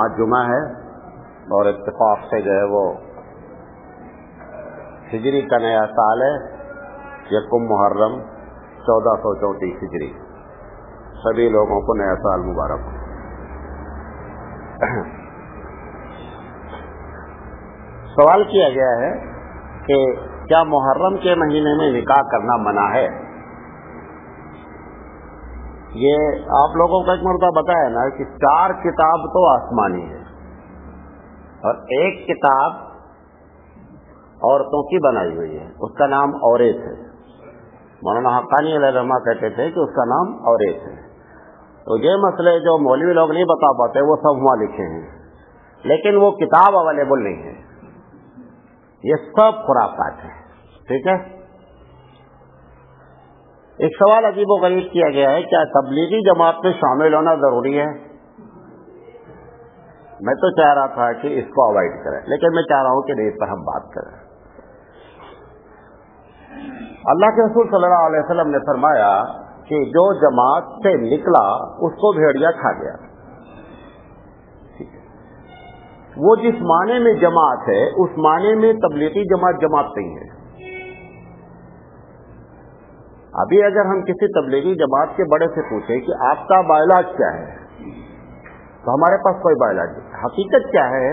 आज जुमा है और इत्तेफाक से जो है वो हिजरी का नया साल है यकुम मुहर्रम, चौदह सौ चौंतीस हिजरी। सभी लोगों को नया साल मुबारक सवाल किया गया है कि क्या मुहर्रम के महीने में निकाह करना मना है? ये आप लोगों को एक मरता बताया ना कि चार किताब तो आसमानी है और एक किताब औरतों की बनाई हुई है। उसका नाम औरेत है। मौलाना हकानी रहमा कहते थे कि उसका नाम औरेत है। तो ये मसले जो मौलवी लोग नहीं बता पाते, वो सब वहाँ लिखे हैं। लेकिन वो किताब अवेलेबल नहीं है। ये सब खुराफात है। ठीक है? एक सवाल अजीब गरीब किया गया है, क्या तबलीगी जमात में शामिल होना ज़रूरी है? मैं तो चाह रहा था कि इसको अवॉइड करें, लेकिन मैं चाह रहा हूँ कि इस पर हम बात करें। अल्लाह के रसूल सल्लल्लाहु अलैहि वसल्लम ने फरमाया कि जो जमात से निकला, उसको भेड़िया खा गया। वो जिस माने में जमात है, उस माने में तबलीगी जमात जमात नहीं है। अभी अगर हम किसी तबलीगी जमात के बड़े से पूछे कि आपका बायलाज क्या है तो हमारे पास कोई बायलाज नहीं हकीकत क्या है?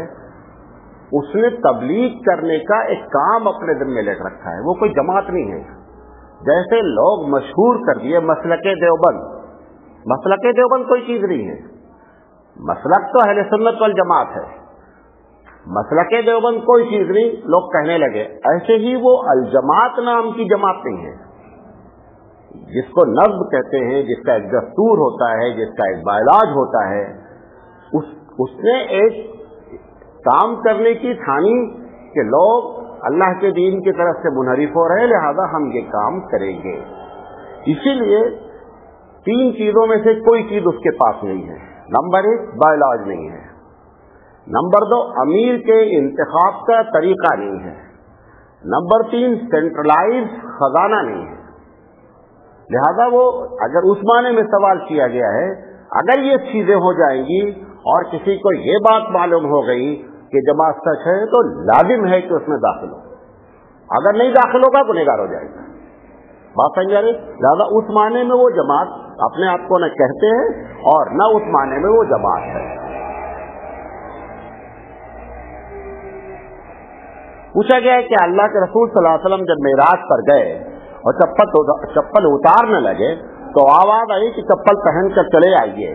उसने तबलीग करने का एक काम अपने दिन में लेकर रखा है। वो कोई जमात नहीं है। जैसे लोग मशहूर कर दिए मसलके देवबंद। मसलके देवबंद कोई चीज़ नहीं है। मसलक तो अहले सुन्नत वल जमात है। मसलके देवबंद कोई चीज़ नहीं, लोग कहने लगे, ऐसे ही वो अलजमात नाम की जमात नहीं है। जिसको नज्म कहते हैं, जिसका एक दस्तूर होता है, जिसका एक बायलाज होता है, उस, उसने एक काम करने की ठानी कि लोग अल्लाह के दीन की तरफ़ से मुनहरिफ हो रहे लिहाजा हम ये काम करेंगे। इसीलिए तीन चीज़ों में से कोई चीज़ उसके पास नहीं है। नंबर एक बायलाज नहीं है। नंबर दो, अमीर के इंतखाब का तरीका नहीं है। नंबर तीन सेंट्रलाइज खजाना नहीं है। लिहाजा वो, अगर उस माने में सवाल किया गया है, अगर ये चीज़ें हो जाएँगी और किसी को ये बात मालूम हो गई कि जमात सच है तो लाजिम है कि उसमें दाखिल हो। अगर नहीं दाखिल होगा गुनेगार हो जाएगा। बात समझा रही लिहाजा उस माने में वो जमात अपने आप को न कहते हैं और न उस माने में वो जमात है। पूछा गया है कि अल्लाह के रसूल वसल्लम जब मेराज पर गए और चप्पल चप्पल उतारने लगे तो आवाज़ आई कि चप्पल पहनकर चले आइए।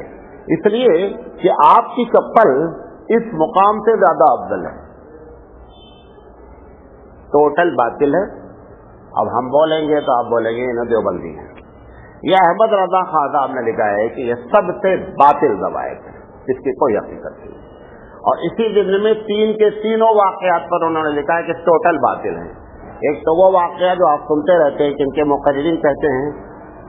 इसलिए कि आपकी चप्पल इस मुकाम से ज़्यादा अफजल है। टोटल बातिल है। अब हम बोलेंगे तो आप बोलेंगे, इन्हें देवबंदी है। यह अहमद रजा खान साहब ने लिखा है कि यह सबसे बातिल रवायत है। इसकी कोई हकीकत नहीं। और इसी दिन में तीन के तीनों वाकयात पर उन्होंने लिखा है कि टोटल बातिल है। एक तो वो वाकया जो आप सुनते रहते हैं जिनके मुकर्रीन कहते हैं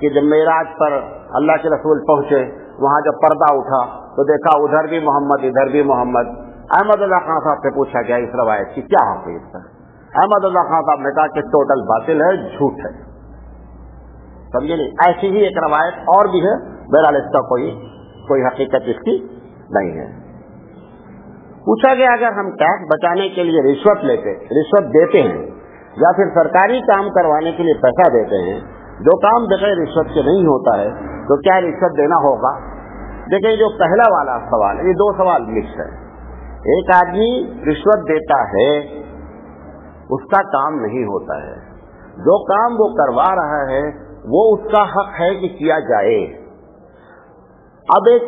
कि जब मेराज पर अल्लाह के रसूल पहुँचे वहाँ जब पर्दा उठा तो देखा उधर भी मोहम्मद, इधर भी मोहम्मद। अहमद अल्लाह खान साहब से पूछा गया इस रवायत की, क्या हकीकत है अहमद अल्लाह खान साहब ने कहा कि टोटल बातिल है, झूठ है। समझे नहीं? ऐसी ही एक रवायत और भी है, बहरहाल इसका कोई कोई हकीकत इसकी नहीं है। पूछा गया, अगर हम टैक्स बचाने के लिए रिश्वत लेते, रिश्वत देते हैं, या फिर सरकारी काम करवाने के लिए पैसा देते हैं जो काम बगैर रिश्वत के नहीं होता है तो क्या रिश्वत देना होगा? देखिए, जो पहला वाला सवाल ये दो सवाल मिक्स है। एक आदमी रिश्वत देता है, उसका काम नहीं होता है। जो काम वो करवा रहा है, वो उसका हक है कि किया जाए। अब एक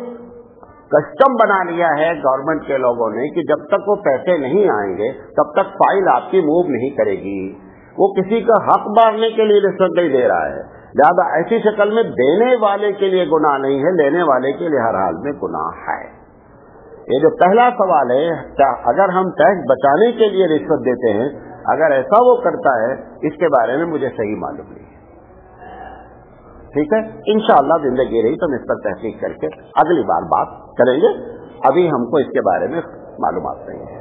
कस्टम बना लिया है गवर्नमेंट के लोगों ने कि जब तक वो पैसे नहीं आएँगे, तब तक फ़ाइल आपकी मूव नहीं करेगी। वो किसी का हक मारने के लिए रिश्वत नहीं दे रहा है। ज़्यादा ऐसी शक्ल में देने वाले के लिए गुनाह नहीं है, लेने वाले के लिए हर हाल में गुनाह है। ये जो पहला सवाल है अगर हम टैक्स बचाने के लिए रिश्वत देते हैं, अगर ऐसा वो करता है, इसके बारे में मुझे सही मालूम नहीं है। ठीक है? इनशाला ज़िंदगी रही तो हम इस पर तहकीक करके अगली बार बात करेंगे। अभी हमको इसके बारे में मालूम नहीं है।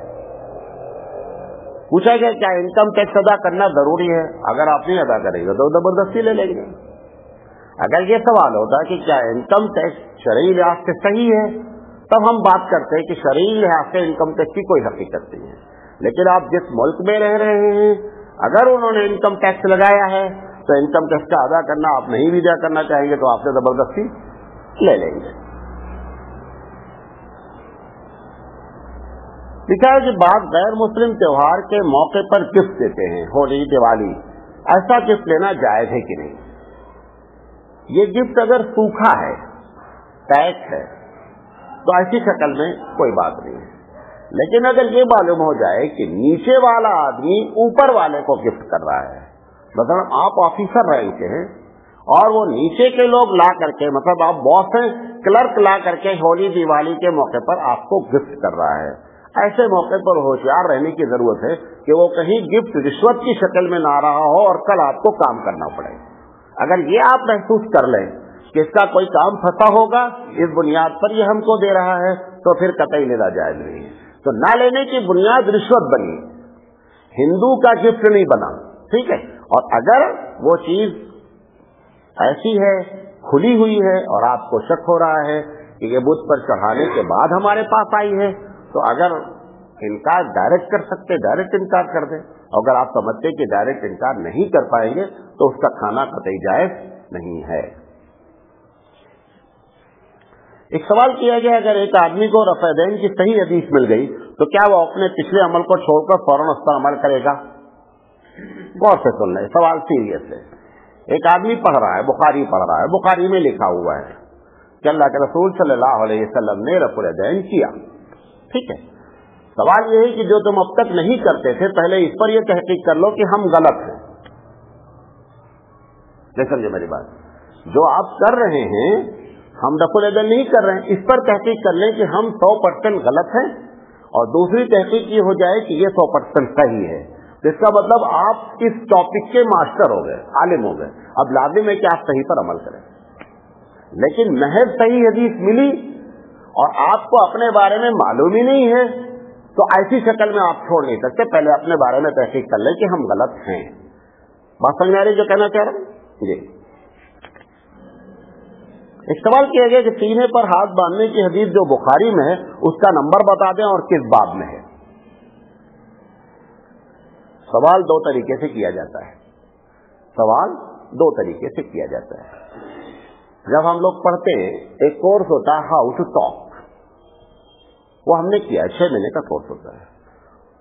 पूछा गया क्या इनकम टैक्स अदा करना ज़रूरी है? अगर आप नहीं अदा करेंगे तो ज़बरदस्ती ले लेंगे। अगर ये सवाल होता कि क्या इनकम टैक्स शरीर लिहाज से सही है, तब हम बात करते हैं कि शरीर लिहाज से इनकम टैक्स की कोई हकीकत नहीं है। लेकिन आप जिस मुल्क में रह रहे हैं, अगर उन्होंने इनकम टैक्स लगाया है तो इनकम टैक्स का अदा करना, आप नहीं भी अदा करना चाहेंगे तो आपसे ज़बरदस्ती ले लेंगे। लिखा है कि बाद गैर मुस्लिम त्योहार के मौके पर गिफ्ट देते हैं, होली, दिवाली। ऐसा गिफ्ट लेना जायज़ है कि नहीं? ये गिफ्ट अगर सूखा है, पैक है तो ऐसी शक्ल में कोई बात नहीं है। लेकिन अगर ये मालूम हो जाए कि नीचे वाला आदमी ऊपर वाले को गिफ्ट कर रहा है मतलब आप ऑफिसर रैंक के हैं, और वो नीचे के लोग ला करके मतलब आप बॉस हैं, क्लर्क ला करके होली, दिवाली के मौके पर आपको गिफ्ट कर रहा है ऐसे मौके पर होशियार रहने की ज़रूरत है कि वो कहीं गिफ्ट, रिश्वत की शक्ल में ना रहा हो और कल आपको काम करना पड़े। अगर ये आप महसूस कर लें कि इसका कोई काम फंसा होगा, इस बुनियाद पर ये हमको दे रहा है तो फिर कतई लेना जायज़ नहीं है। तो ना लेने की बुनियाद रिश्वत बनी। हिंदू का गिफ्ट नहीं बना, ठीक है? और अगर वो चीज़ ऐसी है, खुली हुई है और आपको शक हो रहा है कि ये बुद्ध पर चढ़ाने के बाद हमारे पास आई है तो अगर इनकार डायरेक्ट कर सकते डायरेक्ट इनकार कर दें। अगर आप समझते कि डायरेक्ट इनकार नहीं कर पाएँगे तो उसका खाना कतई जायज़ नहीं है। एक सवाल किया गया, अगर एक आदमी को रफेदैन की सही हदीस मिल गई तो क्या वो अपने पिछले अमल को छोड़कर फ़ौरन उस पर अमल करेगा? गौर से सुन रहे सवाल सीरियस है। एक आदमी पढ़ रहा है, बुखारी पढ़ रहा है, बुखारी में लिखा हुआ है कि अल्लाह के रसूल सल्लल्लाहु अलैहि वसल्लम ने रफुलदैन किया। ठीक है। सवाल यह है कि जो तुम अब तक नहीं करते थे, पहले इस पर यह तहकीक कर लो कि हम गलत हैं। नहीं समझे मेरी बात? जो आप कर रहे हैं, हम दफुल अदल नहीं कर रहे हैं। इस पर तहकीक कर लें कि हम सौ परसेंट गलत हैं और दूसरी तहकीक ये हो जाए कि ये सौ परसेंट सही है। इसका मतलब आप इस टॉपिक के मास्टर हो गए, आलिम हो गए। अब लाजिम है कि आप सही पर अमल करें। लेकिन महज सही हदीस मिली और आपको अपने बारे में मालूम ही नहीं है। तो ऐसी शक्ल में आप छोड़ नहीं सकते। पहले अपने बारे में तहकीक कर लें कि हम गलत हैं। बात समझ आ रही जो कहना चाह रहे हैं? जी। एक सवाल किया गया कि सीने पर हाथ बांधने की हदीस जो बुखारी में है, उसका नंबर बता दें और किस बाब में है। सवाल दो तरीके से किया जाता है। सवाल दो तरीके से किया जाता है। जब हम लोग पढ़ते, एक कोर्स होता है हाउ टू टॉक वो हमने किया, छह महीने का कोर्स होता है।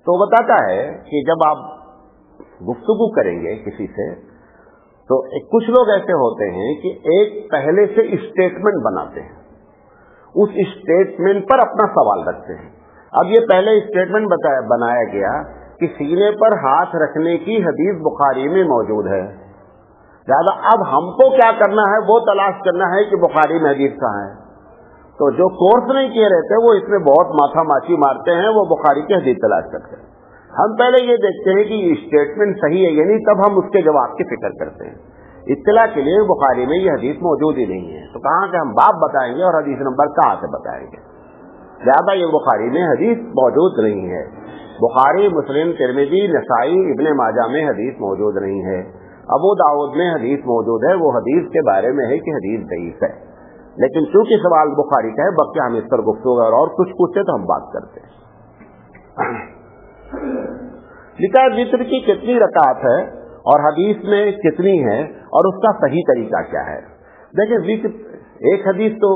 तो बताता है कि जब आप गुफ्तगु करेंगे किसी से तो एक कुछ लोग ऐसे होते हैं कि एक पहले से स्टेटमेंट बनाते हैं। उस स्टेटमेंट पर अपना सवाल रखते हैं। अब ये पहले स्टेटमेंट बताया, बनाया गया कि सीने पर हाथ रखने की हदीस बुखारी में मौजूद है। ज़्यादा अब हमको क्या करना है, वो तलाश करना है कि बुखारी में हदीस कहाँ है। तो जो कोर्स नहीं किए रहते, वो इसमें बहुत माथा माची मारते हैं, वो बुखारी की हदीस तलाश करते हैं। हम पहले ये देखते हैं कि स्टेटमेंट सही है या नहीं, तब हम उसके जवाब की फ़िक्र करते हैं। इतला के लिए बुखारी में ये हदीस मौजूद ही नहीं है। तो कहाँ के हम बाप बताएँगे और हदीस नंबर कहाँ से बताएँगे? ज़्यादा ये बुखारी में हदीस मौजूद नहीं है। बुखारी, मुस्लिम, तिरमिजी, नसाई, इबन माजा में हदीस मौजूद नहीं है। अबू दाऊद में हदीस मौजूद है, वो हदीस के बारे में है कि हदीस दईफ है। लेकिन चूँकि सवाल बुखारी का है बक्या हम इस पर गुफ्तु और कुछ पूछते तो हम बात करते हैं। वित्र की कितनी रकात है और हदीस में कितनी है और उसका सही तरीका क्या है? देखिए वित्र एक हदीस तो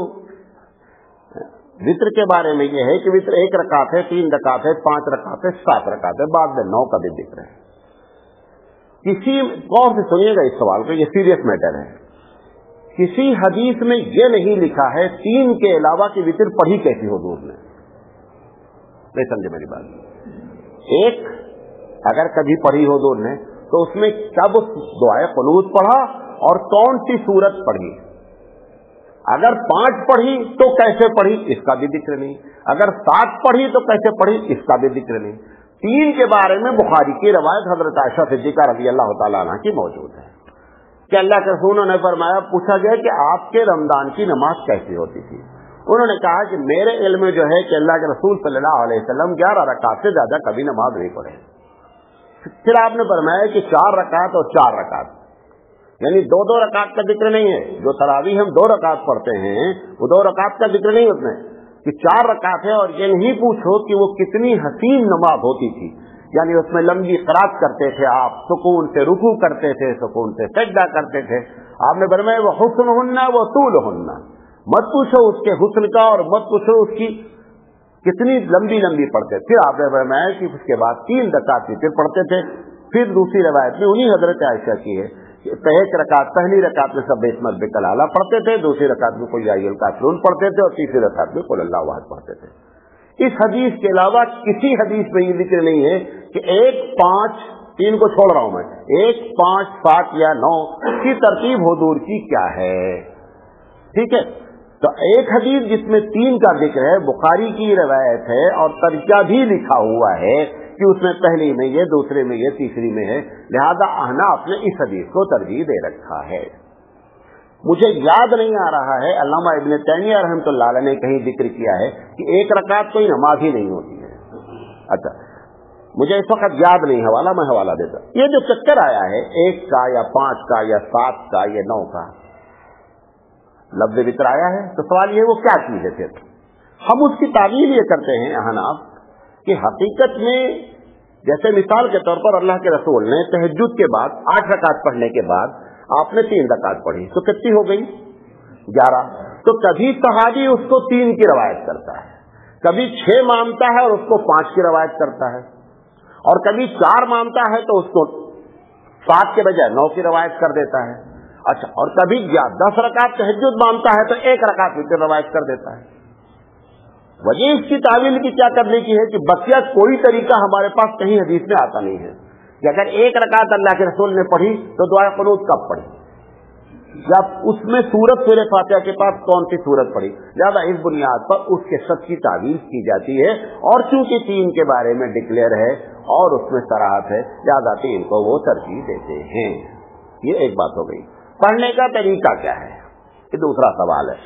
वित्र के बारे में यह है कि वित्र एक रकात है, तीन रकात है, पाँच रकात है, सात रकात है, बाद में नौ का भी रहे हैं। किसी गौर से सुनिएगा इस सवाल को, ये सीरियस मैटर है। किसी हदीस में यह नहीं लिखा है, तीन के अलावा की वितर पढ़ी कैसी हो दूर में। नहीं समझे मेरी बात। एक, अगर कभी पढ़ी हो दो ने तो उसमें कब दुआए खलूस पढ़ा और कौन सी सूरत पढ़ी। अगर पाँच पढ़ी तो कैसे पढ़ी, इसका भी ज़िक्र नहीं। अगर सात पढ़ी तो कैसे पढ़ी, इसका भी ज़िक्र नहीं। तीन के बारे में बुखारी की रवायत हज़रत आशा सिद्दीका रज़ी अल्लाह तला की मौजूद है। कि अल्लाह के रसूल ने फरमाया, पूछा गया कि आपके रमज़ान की नमाज़ कैसी होती थी? उन्होंने कहा कि मेरे इल्म जो है कि अल्लाह के रसूल सल्लल्लाहु ग्यारह रकात से ज़्यादा कभी नमाज़ नहीं पढ़े। फिर आपने फरमाया कि चार रकात और चार रकात। यानी दो दो रकात का ज़िक्र नहीं है। जो तरावी हम दो रकात पढ़ते हैं, वो दो रकात का ज़िक्र नहीं उसमें। कि चार रकात है और ये नहीं पूछो कि वो कितनी हसीन नमाज़ होती थी। यानी उसमें लंबी खराब करते थे आप, सुकून से रुकू करते थे, सुकून से सजदा करते थे। आपने फरमाया वो हुसन हन्ना, वो तूल हन्ना। मत पूछो उसके हुसन का और मत पूछो उसकी कितनी लंबी लंबी पढ़ते। फिर आपने फरमाया कि उसके बाद तीन रकात फिर पढ़ते थे। फिर दूसरी रवायत में उन्हीं हज़रत आयशा की है। एक रकात, पहली रकात में सब इसमत बिकलाला पढ़ते थे, दूसरी रकात में कोई आयल काफरून पढ़ते थे और तीसरी रकात में कोल अल्लाह पढ़ते थे। इस हदीस के अलावा किसी हदीस में ये ज़िक्र नहीं है कि एक पाँच तीन को छोड़ रहा हूँ मैं, एक पाँच, सात या नौ की तरतीब हदूर की क्या है? ठीक है? तो एक हदीस जिसमें तीन का ज़िक्र है, बुखारी की रवायत है और तरीका भी लिखा हुआ है कि उसमें पहली में ये, दूसरे में ये, तीसरी में है। लिहाजा आहना अपने इस हदीस को तरजीह दे रखा है। मुझे याद नहीं आ रहा है, अल्लामा इबन तैमिया रहमतुल्लाह ने कहीं ज़िक्र किया है कि एक रकात कोई नमाज़ ही नहीं होती है। अच्छा मुझे इस वक्त याद नहीं हवाला मैं हवाला देता ये जो चक्कर आया है, एक का या पाँच का या सात का या नौ का लफ्ज वितर आया है तो सवाल ये वो क्या चीज़ है फिर? हम उसकी तावील ये करते हैं, अहनाफ कि हकीकत में, जैसे मिसाल के तौर पर अल्लाह के रसूल ने तहजुद के बाद, आठ रकात पढ़ने के बाद, आपने तीन रकात पढ़ी तो कितनी हो गई? ग्यारह। तो कभी सहाबी उसको तीन की रवायत करता है, कभी छह मानता है और उसको पाँच की रवायत करता है, और कभी चार मानता है तो उसको सात के बजाय नौ की रवायत कर देता है। अच्छा और कभी दस रकात तहजुद मानता है तो एक रकात रवायत कर देता है। वजह इसकी तावील की क्या करने की है कि बकिया कोई तरीका हमारे पास कहीं हदीस में आता नहीं है। कि अगर एक रकात अल्लाह के रसूल ने पढ़ी तो दुआ कनूत कब पढ़ी? जब उसमें सूरत सूर्य फातिहा के पास कौन सी सूरत पड़ी ज़्यादा इस बुनियाद पर उसके शक की तावीज की जाती है और चूँकि तीन के बारे में डिक्लेयर है और उसमें सराहत है ज़्यादा तीन को वो तरजीह देते हैं। ये एक बात हो गई। पढ़ने का तरीका क्या है? ये दूसरा सवाल है।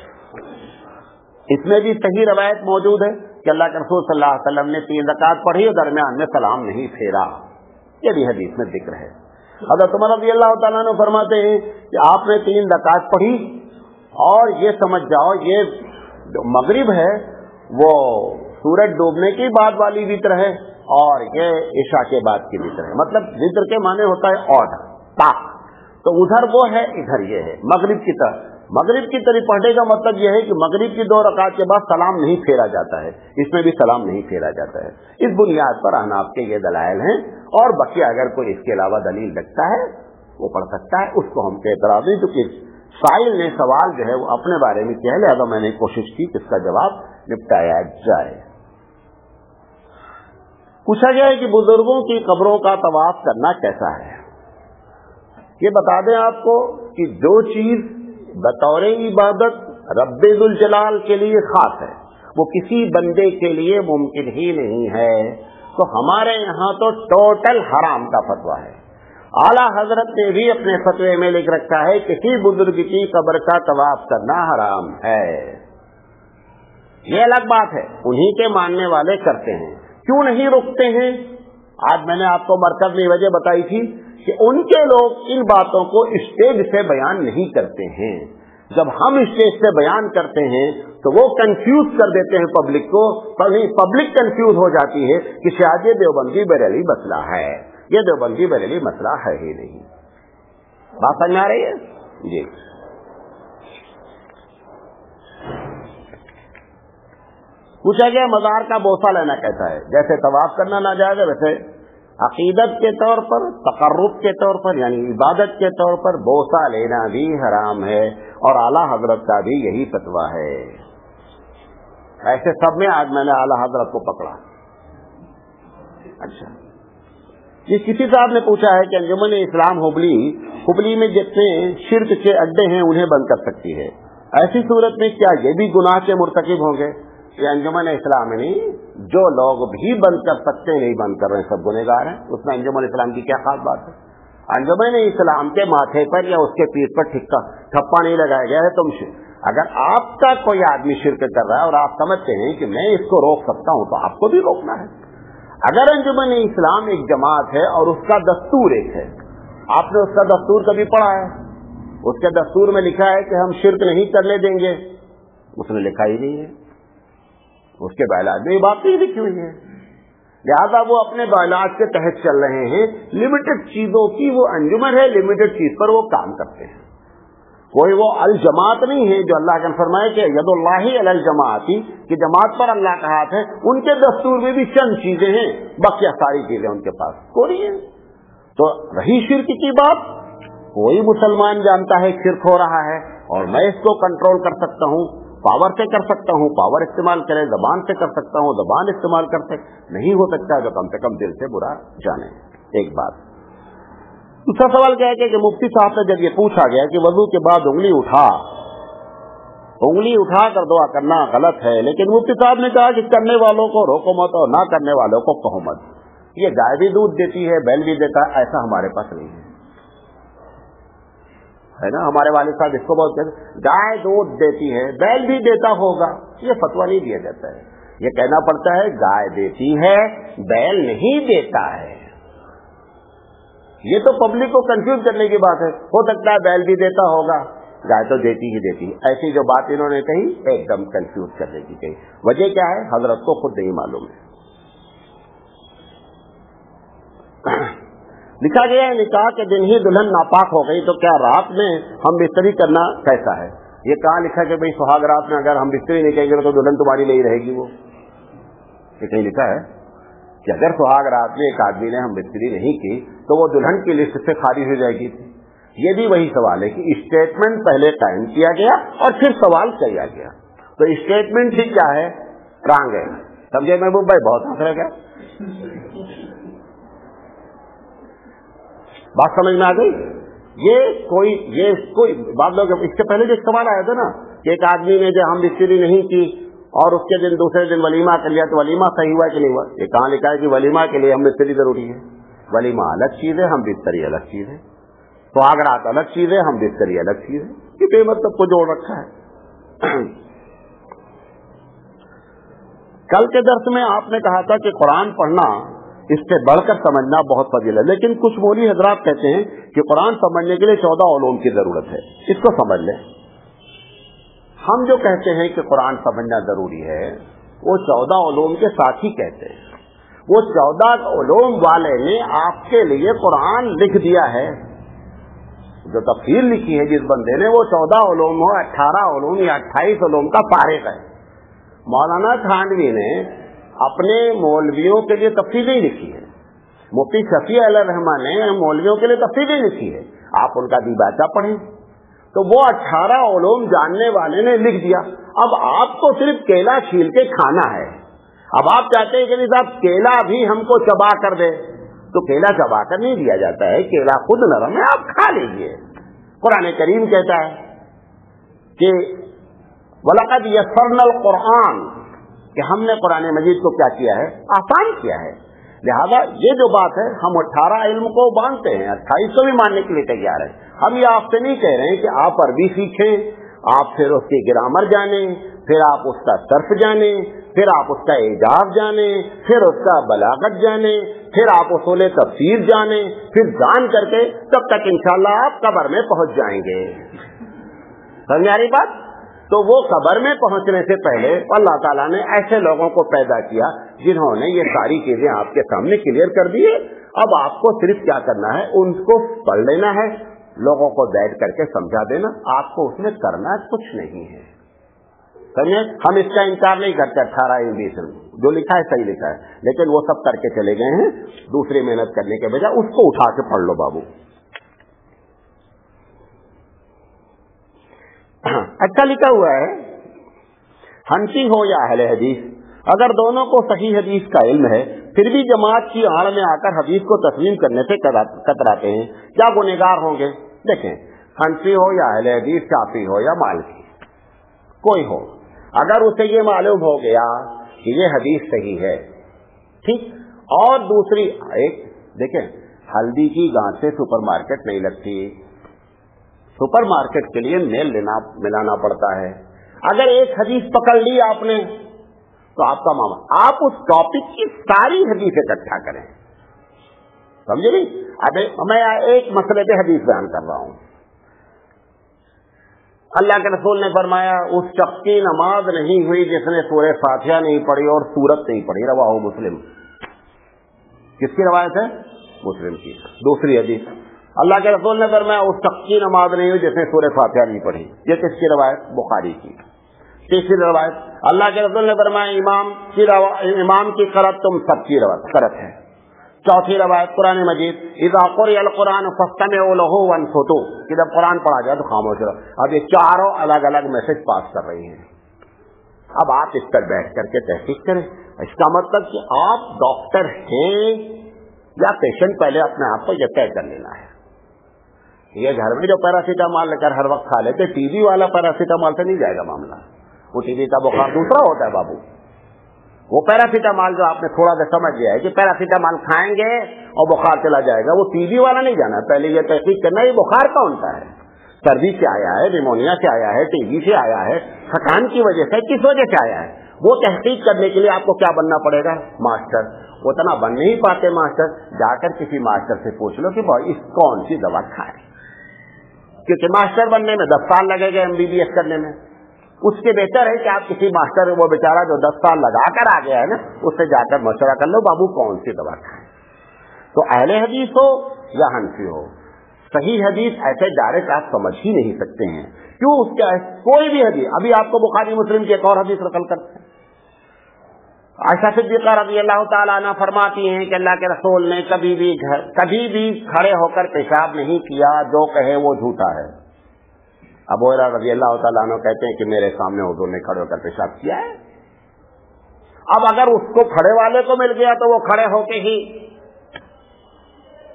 इसमें भी सही रवायत मौजूद है कि अल्लाह के रसूल सल्लल्लाहु अलैहि वसल्लम ने तीन रकात पढ़ी और दरमियान में सलाम नहीं फेरा। ये भी हदीस में ज़िक्र है। हज़रत उमर रज़ी अल्लाह तला फरमाते हैं कि आपने तीन रकात पढ़ी और ये समझ जाओ, ये जो मगरिब है, वो सूरज डूबने की बाद वाली वित्र है और ये ईशा के बाद की वित्र है। मतलब वित्र के माने होता है ऑर्डर ता तो उधर वो है, इधर ये है, मगरिब की तरह। मगरिब की तरफ़ पढ़ने का मतलब यह है कि मगरिब की दो रकात के बाद सलाम नहीं फेरा जाता है। इसमें भी सलाम नहीं फेरा जाता है। इस बुनियाद पर अहनाफ के ये दलायल हैं और बाकी अगर कोई इसके अलावा दलील रखता है, वो पढ़ सकता है। उसको हम के एतराज़ नहीं, क्योंकि साहिल ने सवाल जो है वो अपने बारे में किया लिहाजा मैंने कोशिश की कि इसका जवाब निपटाया जाए। पूछा गया है कि बुज़ुर्गों की कब्रों का तवाफ करना कैसा है। ये बता दें आपको कि जो चीज़ बतौर इबादत रब्बुल जलाल के लिए खास है। वो किसी बंदे के लिए मुमकिन ही नहीं है। तो हमारे यहाँ तो टोटल हराम का फतवा है। आला हज़रत ने भी अपने फतवे में लिख रखा है, किसी बुज़ुर्ग की कब्र का तवाफ करना हराम है। ये अलग बात है, उन्हीं के मानने वाले करते हैं। क्यों नहीं रुकते हैं? आज मैंने आपको मरकज में वजह बताई थी। कि उनके लोग इन बातों को स्टेज से बयान नहीं करते हैं। जब हम स्टेज से बयान करते हैं तो वो कंफ्यूज कर देते हैं पब्लिक को पब्लिक कंफ्यूज हो जाती है कि शायद ये देवबंदी बरेली मसला है। ये देवबंदी बरेली मसला है ही नहीं। बात समझ आ रही है? जी। पूछा गया, मजार का बोसा लेना कैसा है? जैसे तवाफ करना ना जाएगा, वैसे अकीदत के तौर पर तकर्रुब के तौर पर, यानी इबादत के तौर पर बोसा लेना भी हराम है और आला हज़रत का भी यही फतवा है। ऐसे सब में आज मैंने आला हज़रत को पकड़ा। अच्छा। ये किसी साहब ने पूछा है कि अंजुमन इस्लाम हुबली हुबली में जितने शिरक के अड्डे हैं, उन्हें बंद कर सकती है। ऐसी सूरत में क्या ये भी गुनाह के मुरतकब होंगे? ये अंजुमन इस्लामी जो लोग भी बंद कर सकते नहीं बंद कर रहे सब गुनेगार हैं। उसमें अंजुमन इस्लाम की क्या खास बात है? अंजुमन इस्लाम के माथे पर या उसके पीठ पर ठिक्का ठप्पा नहीं लगाया गया है तुम अगर आपका कोई आदमी शिरक कर रहा है और आप समझते हैं कि मैं इसको रोक सकता हूँ तो आपको भी रोकना है। अगर अंजुमन इस्लाम एक जमात है और उसका दस्तूर एक है, आपने उसका दस्तूर कभी पढ़ा है? उसके दस्तूर में लिखा है कि हम शिरक नहीं करने देंगे। उसने लिखा ही नहीं है। उसके बैलाज में ये बात नहीं लिखी हुई है। लिहाजा वो अपने बालाज के तहत चल रहे हैं। लिमिटेड चीज़ों की वो अंजुमन है लिमिटेड चीज़ पर वो काम करते हैं। कोई वो अल जमात नहीं है जो अल्लाह ने फरमाए कि यदुल्लाही अल जमाती कि जमात पर अल्लाह का हाथ है, उनके दस्तूर में भी चंद चीज़ें हैं बकिया सारी चीज़ें उनके पास कोई है। तो रही शिरक की बात, कोई मुसलमान जानता है शिरक हो रहा है, और मैं इसको कंट्रोल कर सकता हूँ। पावर से कर सकता हूँ पावर इस्तेमाल करें, जबान से कर सकता हूँ, जबान इस्तेमाल कर सकते नहीं हो सकता जो कम से कम दिल से बुरा जाने। एक बात। दूसरा सवाल क्या है कि मुफ्ती साहब से जब ये पूछा गया कि वज़ू के बाद उंगली उठा उंगली उठा कर दुआ करना गलत है, लेकिन मुफ्ती साहब ने कहा कि करने वालों को रोको मत और ना करने वालों को कहो मत। ये गाय भी दूध देती है, बैल भी देता है, ऐसा हमारे पास नहीं है। है ना? हमारे वाले साहब इसको बहुत कहते गाय दूध देती है, बैल भी देता होगा। ये फतवा नहीं दिया जाता है। ये कहना पड़ता है, गाय देती है, बैल नहीं देता है। ये तो पब्लिक को कंफ्यूज करने की बात है। हो सकता है बैल भी देता होगा। गाय तो देती ही देती ऐसी जो बात इन्होंने कही, एकदम कंफ्यूज करने की कही। वजह क्या है? हज़रत को खुद नहीं मालूम है। लिखा गया है, निकाह के दिन ही दुल्हन नापाक हो गई तो क्या रात में हम बिस्तरी करना कैसा है? ये कहा लिखा कि भाई सुहाग रात में अगर हम बिस्तरी नहीं कहेंगे तो दुल्हन तुम्हारी नहीं रहेगी वो। ये कहीं लिखा है कि अगर सुहाग रात में एक आदमी ने हम बिस्तरी नहीं की तो वो दुल्हन की लिस्ट से खारिज हो जाएगी। ये भी वही सवाल है कि स्टेटमेंट पहले कायम किया गया और फिर सवाल किया गया। तो स्टेटमेंट ही क्या है? है। समझे महबूब भाई बहुत हंस रहे क्या बात समझ में आ गई? ये कोई ये कोई बात लोग इससे पहले जो सवाल आया था ना, कि एक आदमी ने जो हम बिस्तरी नहीं की, और उसके दिन, दूसरे दिन वलीमा कर लिया तो वलीमा सही हुआ कि नहीं हुआ? ये कहा लिखा है कि वलीमा के लिए हम बिस्तरी ज़रूरी है? वलीमा अलग चीज़ है, हम बिस्तरी अलग चीज़ है। तो आगरात अलग चीज़ है, हम बिस्तरी अलग चीज़ है। ये बेमतलब को जोड़ रखा है। कल के दर्श में आपने कहा था कि कुरान पढ़ना इससे बढ़कर समझना बहुत फजील है। लेकिन कुछ मोली हजरात कहते हैं कि कुरान समझने के लिए चौदह ओलूम की ज़रूरत है। इसको समझ लें। हम जो कहते हैं कि कुरान समझना ज़रूरी है, वो चौदह ओलूम के साथ ही कहते हैं। वो चौदह ओलूम वाले ने आपके लिए कुरान लिख दिया है। जो तफसीर लिखी है जिस बंदे ने, वो चौदह ओलूम हो अट्ठारह ओलूम या अट्ठाईस ओलूम का फारिग है। मौलाना खानवी ने अपने मौलवियों के लिए तफसीर नहीं लिखी है। मुफ्ती शफी रहमान ने मौलवियों के लिए तफसीर नहीं लिखी है। आप उनका दीबाचा पढ़ें। तो वो अठारह ओलोम जानने वाले ने लिख दिया। अब आपको सिर्फ़ केला छील के खाना है। अब आप चाहते हैं कि साहब, केला भी हमको चबा कर दे। तो केला चबा कर नहीं दिया जाता है। केला खुद नरम है, आप खा लीजिए। कुरान करीम कहता है कि, वलकद यसरनल कुरान कि हमने कुरान मजीद को क्या किया है? आसान किया है। लिहाजा ये जो बात है, हम अठारह इल्म को मानते हैं, अट्ठाईस को भी मानने के लिए तैयार है। हम ये आपसे नहीं कह रहे हैं कि आप अरबी सीखें, आप फिर उसकी ग्रामर जाने, फिर आप उसका सर्फ जाने, फिर आप उसका एजाज जाने, फिर उसका बलागत जाने, फिर आप उसूल तफसीर जाने, फिर जान करके तब तक इंशाल्लाह आप कबर में पहुँच जाएँगे। समझ आ रही बात? तो वो कबर में पहुँचने से पहले अल्लाह ताला ने ऐसे लोगों को पैदा किया जिन्होंने ये सारी चीज़ें आपके सामने क्लियर कर दी अब आपको सिर्फ़ क्या करना है? उनको पढ़ लेना है, लोगों को बैठ करके समझा देना, आपको उसमें करना कुछ नहीं है। समझे? हम इसका इंकार नहीं करते, अठारह बीस जो लिखा है, सही लिखा है। लेकिन वो सब करके चले गए हैं, दूसरी मेहनत करने के बजाय उसको उठा के पढ़ लो बाबू। अच्छा लिखा हुआ है। हँसी हो या अहले हदीस, अगर दोनों को सही हदीस का इल्म है, फिर भी जमात की आड़ में आकर हदीस को तस्लीम करने से कतराते हैं। क्या गुनेगार होंगे? देखें, हँसी हो या अहले हदीस शाफी हो या मालकी कोई हो। अगर उसे ये मालूम हो गया कि ये हदीस सही है, ठीक? और दूसरी, एक, देखें, हल्दी की गांठें सुपरमार्केट नहीं लगती। सुपरमार्केट के लिए मेल लेना, मिलाना पड़ता है। अगर एक हदीस पकड़ ली आपने तो आपका मामला आप उस टॉपिक की सारी हदीस इकट्ठा करें। समझे नहीं? अबे मैं एक मसले पे हदीस बयान कर रहा हूँ। अल्लाह के रसूल ने फरमाया, उस शख्स की नमाज़ नहीं हुई जिसने सूर्य फातिहा नहीं पढ़ी और सूरत नहीं पढ़ी। रवा हो मुस्लिम। किसकी रवायत है? मुस्लिम की। दूसरी हदीस। अल्लाह के रसूल ने फरमाया, उस शख्स की नमाज़ नहीं हुई जिसने सूर्य फातिहा नहीं पढ़ी। ये किसकी रवायत? बुखारी की। तीसरी रवायत, अल्लाह के रसूल ने फरमाया, इमाम की इमाम की करत तुम सबकी करत है। चौथी रवायत, कुरान मजीद इदा कुरान फस्तम लहो वन फ़ोटो कि जब कुरान पढ़ा जाए तो खामोश रहो। अब ये चारों अलग अलग मैसेज पास कर रही हैं। अब आप इस पर बैठ करके तहकीक करें। इसका मतलब कि आप डॉक्टर हैं या पेशेंट पहले अपने आप को यह तय कर लेना है। ये घर में जो पैरासीटामॉल लेकर हर वक्त खा लेते टीबी वाला पैरासीटामॉल से नहीं जाएगा मामला। वो टीबी का बुखार दूसरा होता है बाबू। वो पैरासीटामॉल जो आपने थोड़ा सा समझ लिया है कि पैरासीटामॉल खाएँगे और बुखार चला जाएगा, वो टीबी वाला नहीं जाना। पहले ये तहकीक करना, ये बुखार कौन सा है? सर्दी से आया है निमोनिया से आया है टीबी से आया है, थकान की वजह से, किस वजह से आया है? वो तहकीक करने के लिए आपको क्या बनना पड़ेगा? मास्टर। उतना बन नहीं पाते मास्टर। जाकर किसी मास्टर से पूछ लो कि भाई, इस कौन सी दवा खाए? क्योंकि मास्टर बनने में दस साल लगेगा एमबीबीएस करने में। उसके बेहतर है कि आप किसी मास्टर वो बेचारा जो दस साल लगाकर आ गया है ना, उससे जाकर मशवरा कर लो, बाबू कौन सी दवा खाए? तो अहले हदीस हो या हँसी हो, सही हदीस ऐसे डायरेक्ट आप समझ ही नहीं सकते हैं। क्यों? उसके कोई भी हदीस, अभी आपको बुखारी मुस्लिम की एक और हदीस नकल करते आशा सिद्दीका रज़ी अल्लाह तला फरमाती हैं कि अल्लाह के रसूल ने कभी भी घर कभी भी खड़े होकर पेशाब नहीं किया, जो कहे वो झूठा है। अब ओरा रज़ी अल्लाह तला कहते हैं कि मेरे सामने उदूर ने खड़े होकर पेशाब किया है। अब अगर उसको खड़े वाले को मिल गया तो वो खड़े होके ही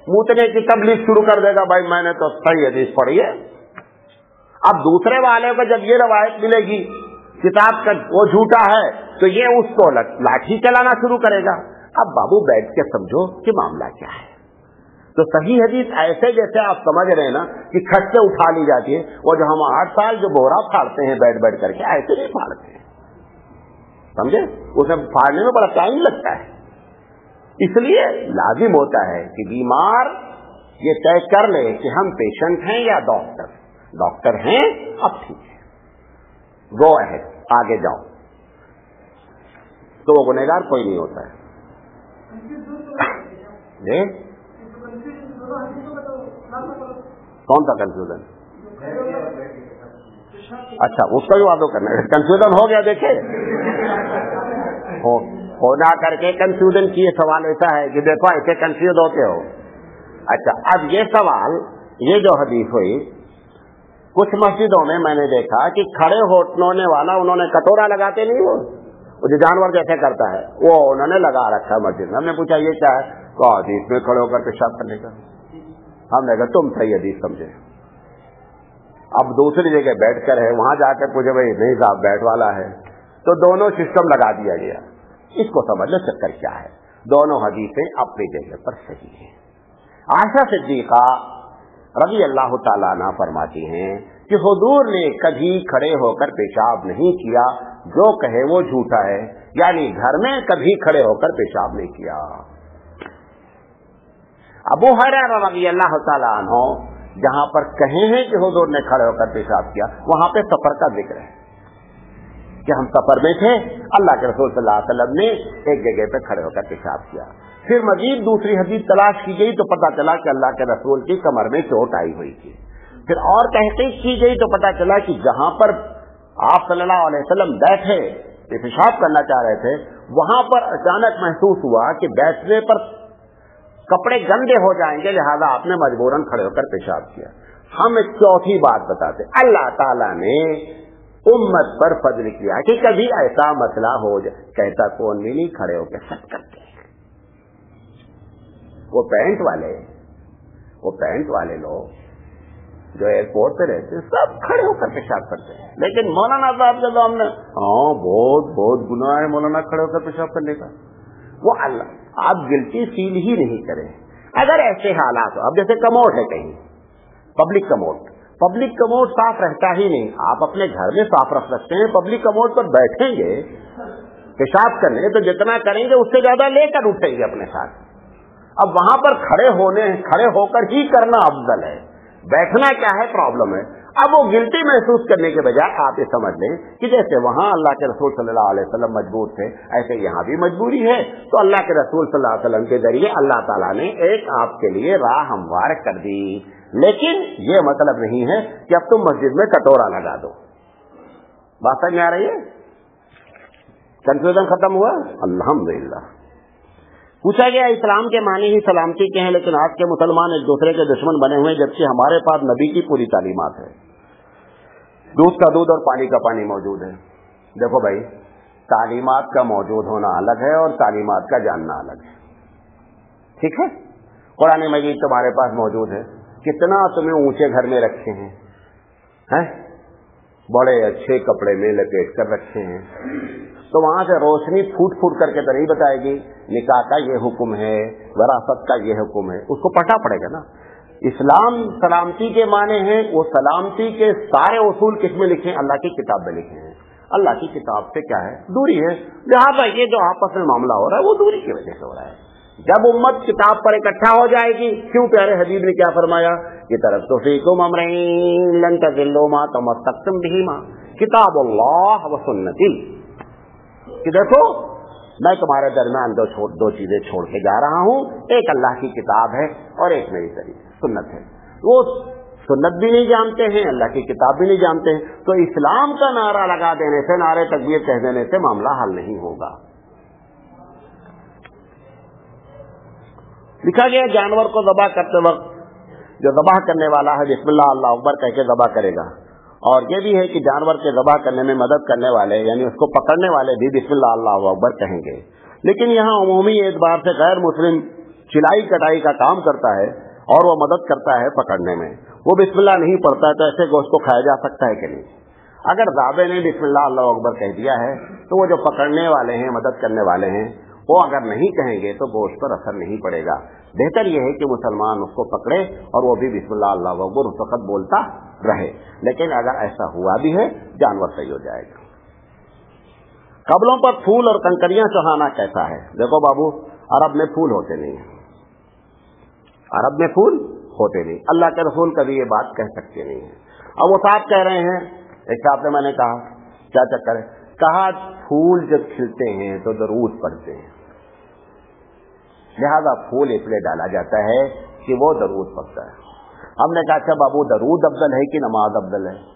मूतने की तबलीग शुरू कर देगा, भाई मैंने तो सही हदीस पढ़ी है। अब दूसरे वाले को जब ये रवायत मिलेगी, किताब का वो झूठा है तो ये उसको लाठी चलाना शुरू करेगा। अब बाबू बैठ के समझो कि मामला क्या है। तो सही हदीस ऐसे जैसे आप समझ रहे हैं ना कि खट से उठा ली जाती है और जो हम आठ साल जो बोरा फाड़ते हैं बैठ बैठ करके, ऐसे नहीं फाड़ते। हैं समझे? उसे फाड़ने में बड़ा टाइम लगता है। इसलिए लाजिम होता है कि बीमार ये तय कर ले कि हम पेशेंट हैं या डॉक्टर डॉक्टर हैं, अब ठीक है। गो है, आगे जाओ। तो वो गुनेगार कोई नहीं होता है। कौन सा कंफ्यूजन अच्छा उसका भी वादो करना है। कंफ्यूजन हो गया देखे हो होना करके कंफ्यूजन की सवाल ऐसा है कि देखो, ऐसे कंफ्यूज होते हो। अच्छा अब ये सवाल, ये जो हदीस हुई, कुछ मस्जिदों में मैंने देखा कि खड़े होने वाला, उन्होंने कटोरा लगाते नहीं वो वो जो जानवर जैसे करता है, वो उन्होंने लगा रखा है मस्जिद में। हमने पूछा, ये क्या है? तो हदीस में खड़े होकर पेशाब करने का। हमने कहा, तुम सही हदीस समझे। अब दूसरी जगह बैठकर है, वहाँ जाकर पूछे, भाई, नहीं साहब, बैठ वाला है। तो दोनों सिस्टम लगा दिया गया। इसको समझ लो चक्कर क्या है? दोनों हदीसें अपनी जगह पर सही है। आशा सिद्दीका रवि अल्लाह तला फरमाती हैं कि हजूर ने कभी खड़े होकर पेशाब नहीं किया। जो कहे वो झूठा है। यानी घर में कभी खड़े होकर पेशाब नहीं किया। अबू हरा रज़ी अल्लाह तहो जहाँ पर कहे हैं कि हजूर ने खड़े होकर पेशाब किया, वहाँ पे सफ़र का ज़िक्र है। कि हम सफ़र में थे, अल्लाह के रसूल सल्लल्लाहु ने एक जगह पे खड़े होकर पेशाब किया। फिर मजीद दूसरी हदीस तलाश की गई तो पता चला कि अल्लाह के रसूल की कमर में चोट आई हुई थी। फिर और तहकीक की गई तो पता चला कि जहाँ पर आप सल्लल्लाहु अलैहि वसल्लम बैठे पेशाब करना चाह रहे थे, वहाँ पर अचानक महसूस हुआ कि बैठने पर कपड़े गंदे हो जाएँगे, लिहाजा आपने मजबूरन खड़े होकर पेशाब किया। हम एक चौथी बात बताते, अल्लाह ताला ने उम्मत पर फजल किया कि कभी ऐसा मसला हो जाए। कहता, कौन भी नहीं खड़े होकर सब करते वो पैंट वाले, वो पैंट वाले लोग जो एयरपोर्ट पे रहते हैं, सब खड़े होकर पेशाब करते हैं। लेकिन मौलाना साहब जब हमने हाँ बहुत बहुत गुना है मौलाना खड़े होकर पेशाब करने का। वो अल्लाह, आप गिल्टी फील ही नहीं करें। अगर ऐसे हालात हो, अब जैसे कमोट है कहीं, पब्लिक कमोट। पब्लिक कमोट साफ़ रहता ही नहीं। आप अपने घर में साफ़ रख सकते हैं, पब्लिक कमोट पर बैठेंगे, पेशाब करने तो जितना करेंगे, उससे ज़्यादा लेकर उठेंगे अपने साथ। अब वहाँ पर खड़े होने, खड़े होकर ही करना अफजल है। बैठना क्या है? प्रॉब्लम है। अब वो गिल्टी महसूस करने के बजाय आप ये समझ लें कि जैसे वहाँ अल्लाह के रसूल सल्लल्लाहु अलैहि वसल्लम मजबूर थे, ऐसे यहाँ भी मजबूरी है। तो अल्लाह के रसूल सल्लल्लाहु अलैहि वसल्लम के ज़रिए अल्लाह ताला ने एक आपके लिए राह हमवार कर दी। लेकिन ये मतलब नहीं है कि अब तुम मस्जिद में कटोरा लगा दो। बात समझ आ रही है? कंफ्यूजन खत्म हुआ? अल्हम्दुलिल्लाह। पूछा गया, इस्लाम के मानी ही सलामती के हैं, लेकिन आज के मुसलमान एक दूसरे के दुश्मन बने हुए जबकि हमारे पास नबी की पूरी तालीमत है। दूध का दूध और पानी का पानी मौजूद है। देखो भाई, तालीमत का मौजूद होना अलग है और तालीमत का जानना अलग है। ठीक है? कुरान मजीद तुम्हारे पास मौजूद है। कितना तुम्हें ऊँचे घर में रखे हैं? हैं? बड़े अच्छे कपड़े में लपेट कर रखे हैं। तो वहाँ से रोशनी फूट फूट करके तो नहीं बताएगी, निकाह का ये हुक्म है, वरासत का ये हुक्म है, उसको पढ़ना पड़ेगा ना। इस्लाम सलामती के माने हैं, वो सलामती के सारे उसूल किसमें लिखे हैं? अल्लाह की किताब में लिखे हैं। अल्लाह की किताब से क्या है? दूरी है। लिहाजा ये जो आपस में मामला हो रहा है, वो दूरी की वजह से हो रहा है। जब उम्मत किताब पर इकट्ठा हो जाएगी, क्यों प्यारे हबीब ने क्या फरमाया? कि तरफ़ तो फीकुम अमरीन, लन तजिल्लो मा तमस्तक्तुम बिही मा। किताब अल्लाह कि देखो, मैं तुम्हारे दरमियान दो छोड़ दो चीज़ें छोड़ के जा रहा हूँ। एक अल्लाह की किताब है और एक मेरी तरीके सुन्नत है। वो सुन्नत भी नहीं जानते हैं, अल्लाह की किताब भी नहीं जानते हैं। तो इस्लाम का नारा लगा देने से नारे तकबीर कह देने से मामला हल नहीं होगा। लिखा गया जानवर को दबा करते वक्त, जो दबा करने वाला है, बिस्मिल्लाह, अल्लाह अकबर कह के दबा करेगा। और ये भी है कि जानवर के दबा करने में मदद करने वाले, यानी उसको पकड़ने वाले भी बिस्मिल्लाह, अल्लाह अकबर कहेंगे। लेकिन यहाँ अमूमी एतबार से गैर मुस्लिम चिलाई कटाई का काम करता है, और वो मदद करता है पकड़ने में। वो बिस्मिल्लाह नहीं पड़ता है तो ऐसे गोश्त को खाया जा सकता है कि नहीं? अगर दावे ने बिस्मिल्लाह अकबर कह दिया है तो वो जो पकड़ने वाले हैं, मदद करने वाले हैं वो अगर नहीं कहेंगे तो गोश्त पर असर नहीं पड़ेगा। बेहतर यह है कि मुसलमान उसको पकड़े और वो भी बिस्मिल्लाह अकबर उस वक्त बोलता रहे। लेकिन अगर ऐसा हुआ भी है, जानवर सही हो जाएगा। कबलों पर फूल और कंकरियाँ चढ़ाना कैसा है? देखो बाबू, अरब में फूल होते नहीं अरब में फूल होते नहीं। अल्लाह के रसूल कभी ये बात कह सकते नहीं है। अब वो साहब कह रहे हैं, एक साहब ने मैंने कहा, क्या चक्कर है? कहा, फूल जब खिलते हैं तो दरूद पड़ते हैं। लिहाजा फूल इसलिए डाला जाता है कि वो दरूद पड़ता है। हमने कहा अच्छा बाबू, दरूद अब्दल है कि नमाज़ अब्दल है?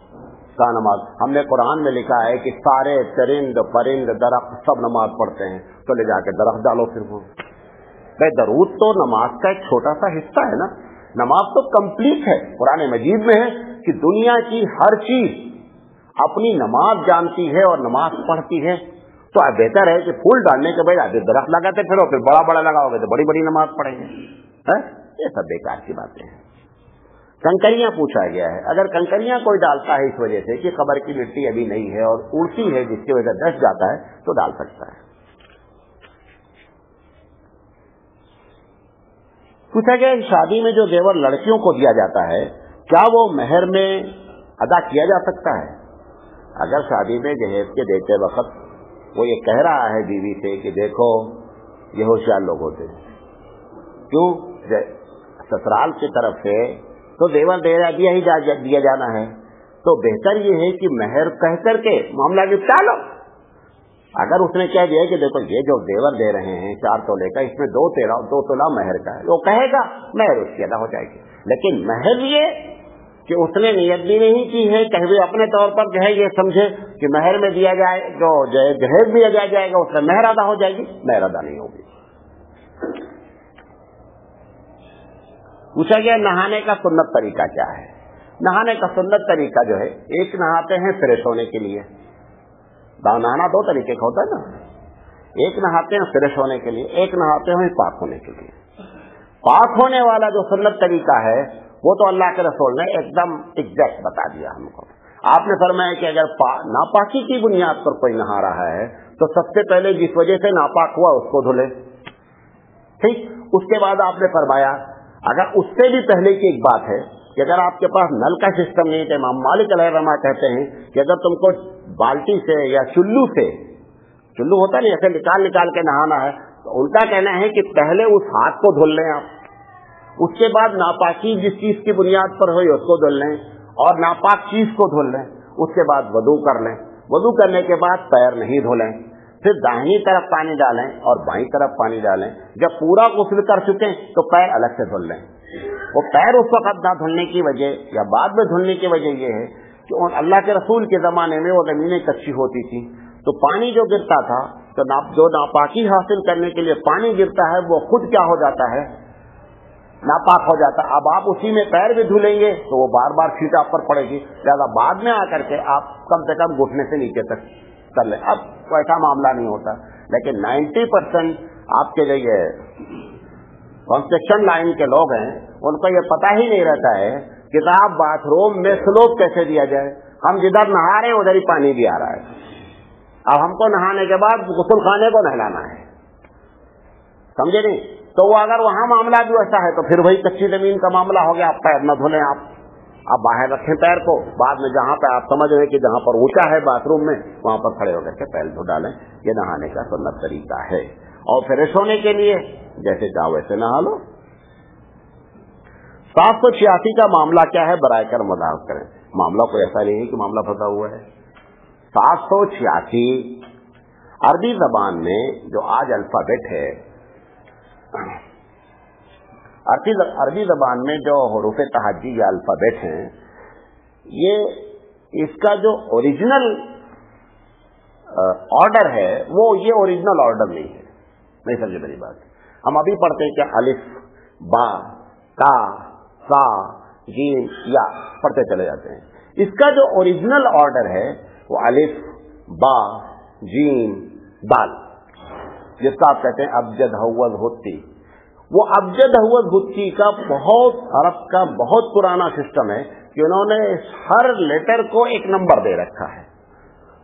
का नमाज़। हमने कुरान में लिखा है कि सारे चरिंद परिंद, दरख्त सब नमाज़ पढ़ते हैं। तो ले जाके दरख्त डालो फिर वो। भाई, दरूद तो नमाज़ का एक छोटा सा हिस्सा है ना। नमाज़ तो कंप्लीट है। पुराने मजीद में है कि दुनिया की हर चीज़ अपनी नमाज़ जानती है और नमाज़ पढ़ती है। तो बेहतर है कि फूल डालने के बाद आगे दरख्त लगाते, फिर फिर बड़ा बड़ा लगाओगे तो बड़ी बड़ी नमाज़ पढ़ेंगे? ये सब बेकार की बातें हैं। कंकरियाँ पूछा गया है। अगर कंकरियाँ कोई डालता है इस वजह से कि कबर की मिट्टी अभी नहीं है और उड़ती है, जिसकी वजह दस जाता है तो डाल सकता है। पूछा गया शादी में जो जेवर लड़कियों को दिया जाता है, क्या वो मेहर में अदा किया जा सकता है? अगर शादी में जहेज के देते वक्त वो ये कह रहा है बीवी से कि देखो ये होशियार लोग होते क्यों? ससुराल की तरफ़ से तो देवर दे दिया ही जा, दिया जाना है। तो बेहतर ये है कि मेहर कह करके मामला निपटा लो। अगर उसने कह दिया कि देखो ये जो देवर दे रहे हैं चार तोले का इसमें दो तेरा दो तोला मेहर का है। वो कहेगा मेहर उसकी अदा हो जाएगी। लेकिन मेहर ये कि उसने नियत भी नहीं की है कहीं भी अपने तौर पर जो है ये समझे कि मेहर में दिया जाए, जो जहेज भी दिया जाएगा, उसमें मेहर अदा हो जाएगी। मेहर अदा नहीं होगी। पूछा गया, नहाने का सुन्नत तरीका क्या है? नहाने का सुन्नत तरीका जो है, एक नहाते हैं, फ्रेश होने के लिए। नहाना दो तरीके का होता है ना। एक नहाते हैं, फ्रेश होने के लिए, एक नहाते हैं, पाक होने के लिए। पाक होने वाला जो सुन्नत तरीका है वो तो अल्लाह के रसोल ने एकदम एग्जैक्ट बता दिया हमको। आपने फरमाया कि अगर नापाकी की बुनियाद पर कोई नहा रहा है तो सबसे पहले जिस वजह से नापाक हुआ उसको धुले। ठीक? उसके बाद आपने फरमाया, अगर उससे भी पहले की एक बात है कि अगर आपके पास नल का सिस्टम नहीं है इमाम मालिक रमा कहते हैं कि अगर तुमको बाल्टी से या चुल्लू से, चुल्लू होता नहीं, ऐसे निकाल निकाल के नहाना है तो उनका कहना है कि पहले उस हाथ को धुल लें आप। उसके बाद नापाकी जिस चीज़ की बुनियाद पर हुई उसको धुल लें और नापाक चीज़ को धुल लें उसके बाद वदू कर लें। वदू करने के बाद पैर नहीं धोलें। फिर दाहिनी तरफ़ पानी डालें और बाई तरफ़ पानी डालें। जब पूरा गुस्ल कर चुके तो पैर अलग से धुल लें। वो पैर उस वक्त ना धुलने की वजह या बाद में धुलने की वजह यह है कि अल्लाह के रसूल के जमाने में वो जमीनें कच्ची होती थी। तो पानी जो गिरता था तो ना, जो नापाकी हासिल करने के लिए पानी गिरता है वो खुद क्या हो जाता है? नापाक हो जाता है। अब आप उसी में पैर भी धुलेंगे तो वो बार बार छीटा पर पड़ेगी। ज़्यादा बाद में आकर के आप कम से कम घुटने से नीचे तक कर ले। अब ऐसा मामला नहीं होता। लेकिन 90 परसेंट आपके जो ये कंस्ट्रक्शन लाइन के लोग हैं, उनको ये पता ही नहीं रहता है कि साहब बाथरूम में स्लोप कैसे दिया जाए। हम जिधर नहा रहे हैं, उधर ही पानी भी आ रहा है। अब हमको नहाने के बाद गुसल खाने को नहलाना है। समझे नहीं? तो वो अगर वहाँ मामला भी वैसा है तो फिर वही कच्ची ज़मीन का मामला हो गया, आप पैर न धुले आप। आप बाहर रखें पैर को। बाद में जहाँ पर आप समझ रहे कि जहाँ पर ऊँचा है बाथरूम में, वहाँ पर खड़े होकर के पैर धो डालें। ये नहाने का सुन्नत तरीका है। और फ्रेश होने के लिए, जैसे चाहो वैसे नहा लो। सात सौ छियासी का मामला क्या है? बराय कर मज़ाक करें। मामला कोई ऐसा नहीं है कि मामला फंसा हुआ है। सात सौ छियासी अरबी जबान में जो आज अल्फ़ाबेट है अरबी जबान में जो हरूफ तहजी या अल्फ़ाबेट हैं, ये इसका जो ओरिजिनल ऑर्डर है, वो ये ओरिजिनल ऑर्डर नहीं है। नहीं समझे मेरी बात। हम अभी पढ़ते हैं क्या अलिफ, बा, का, सा जीन या, पढ़ते चले जाते हैं। इसका जो ओरिजिनल ऑर्डर है, वो अलिफ, बा, जीन, दाल। जिसका आप कहते हैं अबजद हवज होती वो अबजद हवत गुत्ती का बहुत अरब का बहुत पुराना सिस्टम है कि उन्होंने हर लेटर को एक नंबर दे रखा है।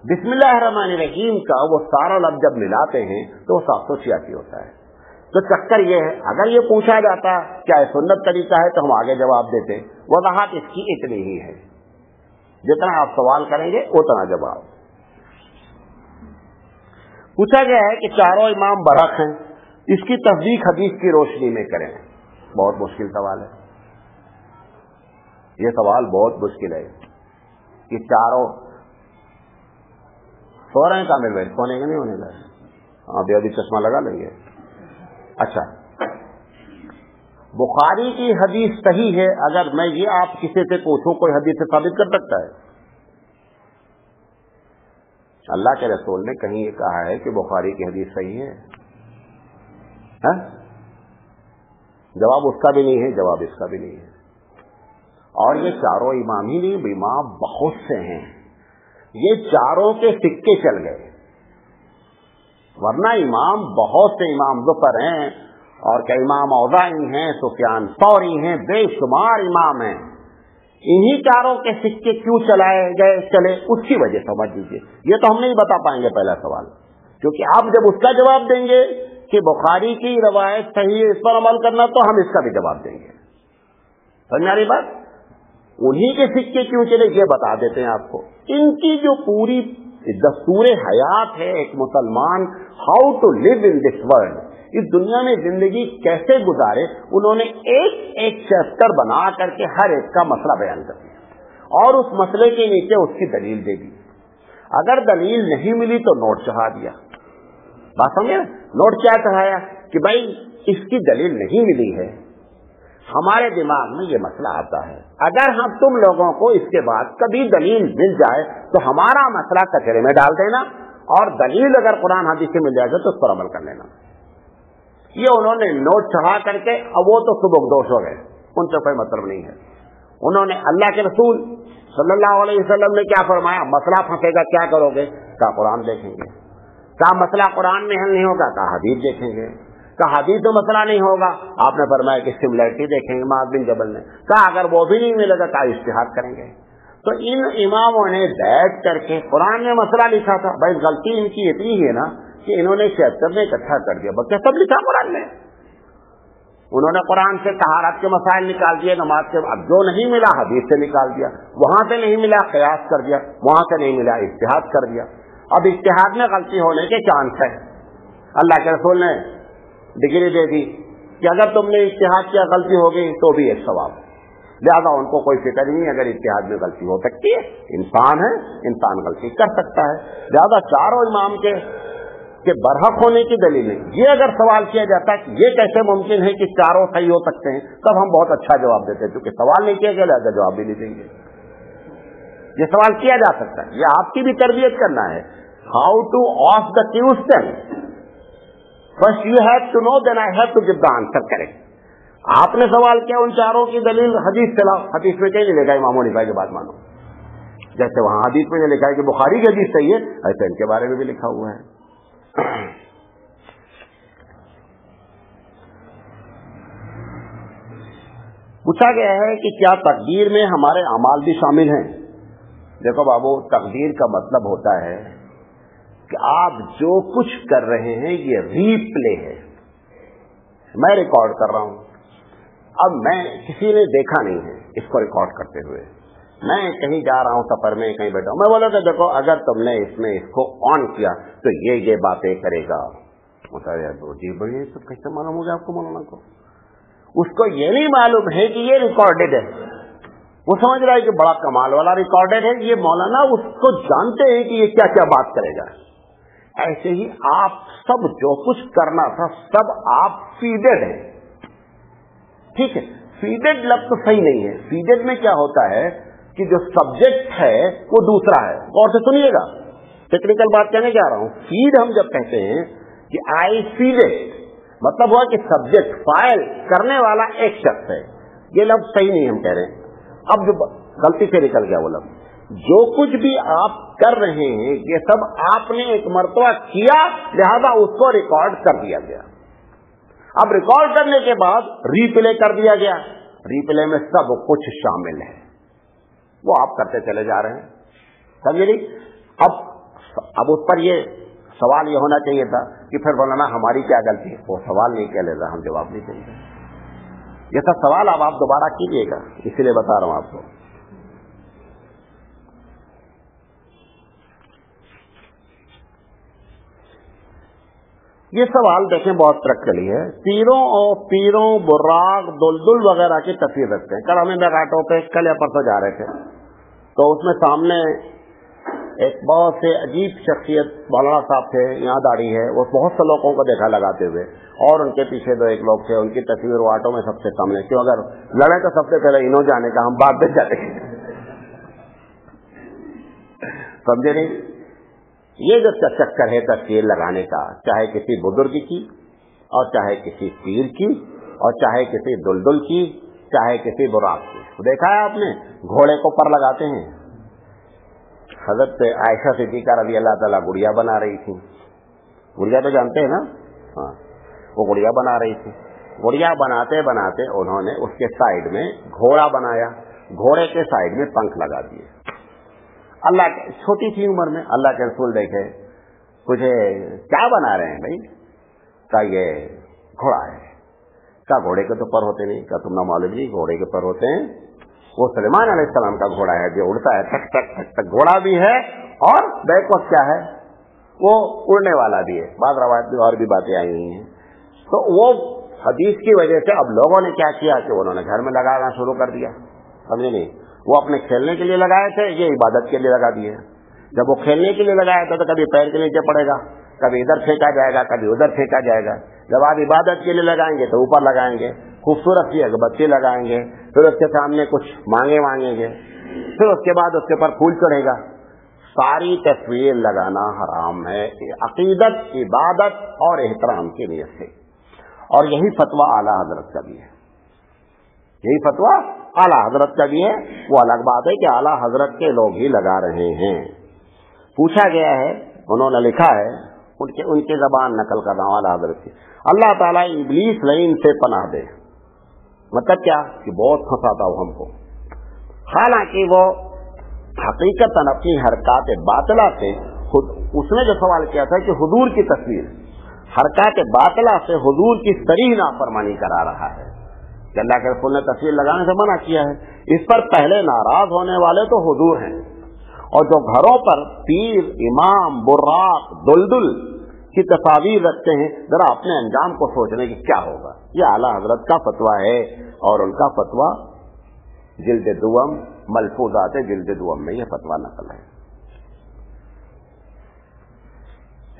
बिस्मिल्लाहमान रहीम का वो सारा लफ्ज जब मिलाते हैं तो सात सौ छियासी होता है। तो चक्कर ये है, अगर ये पूछा जाता, क्या सुन्नत तरीका है तो हम आगे जवाब देते। वजाहत इसकी इतनी ही है। जितना आप सवाल करेंगे, उतना जवाब। पूछा गया है कि चारों इमाम बरक हैं। इसकी तस्दीक हदीस की रोशनी में करें। बहुत मुश्किल सवाल है। ये सवाल बहुत मुश्किल है कि चारों सो रहे हैं कामिल भाई। सोने के नहीं होने लगे अभी अभी चश्मा लगा लेंगे। अच्छा। बुखारी की हदीस सही है, अगर मैं ये आप किसी से पूछूँ, कोई हदीस से साबित कर सकता है? अल्लाह के रसूल ने कहीं ये कहा है कि बुखारी की हदीस सही है। है? जवाब उसका भी नहीं है, जवाब इसका भी नहीं है। और ये चारों इमाम ही नहीं, इमाम बहुत से हैं। ये चारों के सिक्के चल गए। वरना इमाम, बहुत से इमाम जुफर हैं, और क्या इमाम औदाई हैं, सुफियान सौरी हैं, बेशुमार इमाम हैं। इन्हीं चारों के सिक्के क्यों चलाए गए, चले? उसकी वजह समझ लीजिए ये तो हम नहीं बता पाएँगे पहला सवाल। क्योंकि आप जब उसका जवाब देंगे कि बुखारी की रवायत सही है, इस पर अमल करना तो हम इसका भी जवाब देंगे। समझ रही बात? उन्हीं के सिक्के क्यों चले, ये बता देते हैं आपको। इनकी जो पूरी दस्तूर हयात है, एक मुसलमान how to live in this world इस दुनिया में ज़िंदगी कैसे गुजारे, उन्होंने एक एक चैप्टर बना करके हर एक का मसला बयान कर दिया और उस मसले के नीचे उसकी दलील दे दी। अगर दलील नहीं मिली तो नोट चढ़ा दिया। बात समझे? नोट क्या चढ़ाया? कि भाई, इसकी दलील नहीं मिली है। हमारे दिमाग में ये मसला आता है। अगर हम तुम लोगों को इसके बाद कभी दलील मिल जाए तो हमारा मसला कचरे में डाल देना और दलील अगर कुरान हाथी से मिल जाएगा तो उस पर अमल कर लेना। ये उन्होंने नोट चढ़ा करके, अब वो तो सुबह दोष हो गए। उनसे कोई मतलब नहीं है। उन्होंने अल्लाह के रसूल सल्लल्लाहु अलैहि वसल्लम ने क्या फरमाया? मसला फंसेगा, क्या करोगे? क्या कुरान देखेंगे। कहा, मसला कुरान में हल नहीं होगा? कहा, हदीस देखेंगे। कहा, हदीस तो मसला नहीं होगा? आपने फरमाया कि सिमिलरिटी देखेंगे महाबिन जबल ने। कहा, अगर वो भी नहीं मिलेगा, कहा, इश्तेहार करेंगे। तो इन इमामों ने बैठ करके कुरान में मसला लिखा था। भाई, गलती इनकी इतनी ही है ना कि इन्होंने छिहत्तर में इकट्ठा कर दिया। बच्चा सब लिखा कुरान में। उन्होंने कुरान से तहारत के मसाइल निकाल दिए, नमाज़ के अब जो नहीं मिला, हदीस से निकाल दिया। वहाँ से नहीं मिला, कयास कर दिया। वहाँ से नहीं मिला इश्तेहाद कर दिया। अब इश्तेहाद में गलती होने के चांस है। अल्लाह के रसूल ने डिग्री दे दी कि अगर तुमने इश्तेहाद किया, गलती हो गई तो भी एक सवाब। लिहाजा उनको कोई फ़िक्र नहीं अगर इतिहाद में गलती हो सकती है। इंसान है, इंसान गलती कर सकता है। लिहाजा चारों इमाम के के बरहक होने की दलील ये अगर सवाल किया जाता कि ये कैसे मुमकिन है कि चारों सही हो सकते हैं, तब हम बहुत अच्छा जवाब देते हैं, क्योंकि सवाल नहीं किया गया जवाब भी नहीं देंगे। ये सवाल किया जा सकता है। ये आपकी भी तरबियत करना है। How to of the question first you have to know then I have to give the answer correct आपने सवाल किया उन चारों की दलील, हदीस चलाओ हदीस में कहीं नहीं लिखा इमाम निफा की बात मानो। जैसे वहाँ हदीस में लिखा है कि बुखारी की हदीस सही है, ऐसे इनके बारे में भी लिखा हुआ है। पूछा गया है कि क्या तकदीर में हमारे अमाल भी शामिल हैं? देखो बाबू, तकदीर का मतलब होता है कि आप जो कुछ कर रहे हैं, ये रीप्ले है। मैं रिकॉर्ड कर रहा हूँ। अब मैं, किसी ने देखा नहीं है इसको रिकॉर्ड करते हुए। मैं कहीं जा रहा हूँ सफ़र में, कहीं बैठा मैं बोला कि देखो, अगर तुमने इसमें इसको ऑन किया तो ये ये बातें करेगा। जी बढ़िया तो कैसे मालूम हो गया आपको मौलाना को? उसको ये नहीं मालूम है कि ये रिकॉर्डेड है। वो समझ रहा है कि बड़ा कमाल वाला रिकॉर्डेड है। ये मौलाना उसको जानते हैं कि ये क्या क्या बात करेगा। ऐसे ही आप सब जो कुछ करना था, सब आप फीडेड है। ठीक है? फीडेड लफ्ज तो सही नहीं है। फीडेड में क्या होता है? कि जो सब्जेक्ट है, वो दूसरा है। और से सुनिएगा। टेक्निकल बात कहने जा रहा हूँ। फ़ीड हम जब कहते हैं कि आई फ़ीड इट मतलब हुआ कि सब्जेक्ट फ़ाइल करने वाला एक शख्स है। ये लफ्ज सही नहीं हम कह रहे अब जो गलती से निकल गया वो लफ्ज। जो कुछ भी आप कर रहे हैं, ये सब आपने एक मरतबा किया, लिहाजा उसको रिकॉर्ड कर दिया गया। अब रिकॉर्ड करने के बाद रीप्ले कर दिया गया। रीप्ले में सब कुछ शामिल है। वो आप करते चले जा रहे हैं। समझे नहीं? अब अब उस पर ये सवाल ये होना चाहिए था कि फिर बोलाना हमारी क्या गलती है? वो सवाल नहीं कह लेता हम जवाब नहीं देंगे। ये सब सवाल अब आप दोबारा कीजिएगा, इसीलिए बता रहा हूँ आपको। ये सवाल देखें, बहुत प्रचली है। पीरों और पीरों बुर्राक दुलदुल वगैरह की तस्वीर रखते हैं। कल हमें घाटों पे कल या परसों जा रहे थे। तो उसमें सामने एक बहुत से अजीब शख्सियत मौलाना साहब थे, यहाँ दाढ़ी है। वो बहुत से लोगों को देखा लगाते हुए। और उनके पीछे दो एक लोग थे, उनकी तस्वीर वो ऑटो में सबसे सामने। क्यों? अगर लड़े तो सबसे पहले इन्हों जाने का हम बात में जाते समझे नहीं? ये जो चक्कर है तस्वीर लगाने का, चाहे किसी बुज़ुर्ग की, और चाहे किसी पीर की, और चाहे किसी दुलदुल की, चाहे किसी बुराक की। देखा है आपने? घोड़े को पर लगाते हैं। हज़रत आयशा सिद्दीका रवि अल्लाह तला गुड़िया बना रही थी। गुड़िया तो जानते हैं ना? हाँ वो गुड़िया बना रही थी। गुड़िया बनाते बनाते उन्होंने उसके साइड में घोड़ा बनाया। घोड़े के साइड में पंख लगा दिए। अल्लाह के छोटी सी उम्र में। अल्लाह के रसूल देखे कुछ क्या बना रहे हैं भाई? का ये घोड़ा है। क्या घोड़े के तो पर होते नहीं। क्या तुम ना मालूम नहीं घोड़े के पर होते हैं। वो सलेमान सलाम का घोड़ा है जो उड़ता है। टक टक टक टक, घोड़ा भी है और बैक वक्त क्या है? वो उड़ने वाला भी है। बाद रवायत में और भी बातें आई हुई हैं। तो वो हदीस की वजह से अब लोगों ने क्या किया कि उन्होंने घर में लगाना शुरू कर दिया। समझे नहीं? वो अपने खेलने के लिए लगाए थे, ये इबादत के लिए लगा दिए जब वो खेलने के लिए लगाया था तो कभी पैर के नीचे पड़ेगा, कभी इधर फेंका जाएगा, कभी उधर फेंका जाएगा। जब आप इबादत के लिए लगाएँगे तो ऊपर लगाएँगे, खूबसूरत सी अगबत्ती लगाएँगे, फिर उसके सामने कुछ मांगे मांगेंगे, फिर उसके बाद उसके ऊपर फूल चढ़ेगा। सारी तस्वीर लगाना हराम है अकीदत, इबादत और एहतराम की नीयत से। और यही फतवा आला हज़रत का भी है। यही फतवा आला हज़रत का भी है। वो अलग बात है कि आला हज़रत के लोग ही लगा रहे हैं। पूछा गया है, उन्होंने लिखा है, उनके उनके जबान नकल कर रहा हूँ आला हज़रत की। अल्लाह ताला इबलीस लईन से पनाह दे। मतलब क्या? कि बहुत फंसाता हो हमको। हालाँकि वो हकीकत अपनी हरकत बातला से खुद उसने जो सवाल किया था कि हुदूर की तस्वीर, हरकत बातला से हजूर की सरीह नाफरमानी करा रहा है। अल्लाह के रसूल ने तस्वीर लगाने से मना किया है। इस पर पहले नाराज़ होने वाले तो हजूर हैं। और जो घरों पर पीर, इमाम, बुर्राक, दुलदुल की तस्वीर रखते हैं, जरा अपने अंजाम को सोचने की क्या होगा? ये आला हज़रत का फतवा है, और उनका फतवा जिल्द दुअम, मलफूजात जिल्द दुअम में यह फतवा नकल है।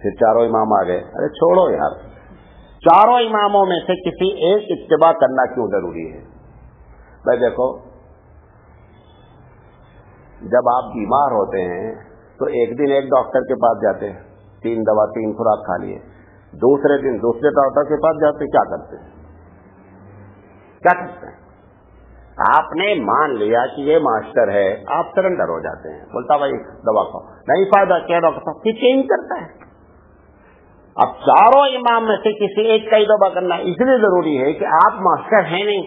फिर चारों इमाम आ गए। अरे छोड़ो यार। चारों इमामों में से किसी एक इत्तबा करना क्यों ज़रूरी है? भाई देखो, जब आप बीमार होते हैं तो एक दिन एक डॉक्टर के पास जाते हैं, तीन दवा, तीन खुराक खा लिए। दूसरे दिन दूसरे डॉक्टर के पास जाते क्या करते हैं? क्या करते हैं? आपने मान लिया कि ये मास्टर है, आप सरेंडर हो जाते हैं। बोलता, भाई, दवा खाओ। नहीं फ़ायदा क्या डॉक्टर साहब? चेंज करता है। अब चारों इमाम में से किसी एक का ही दबा करना इसलिए ज़रूरी है कि आप मास्टर हैं नहीं।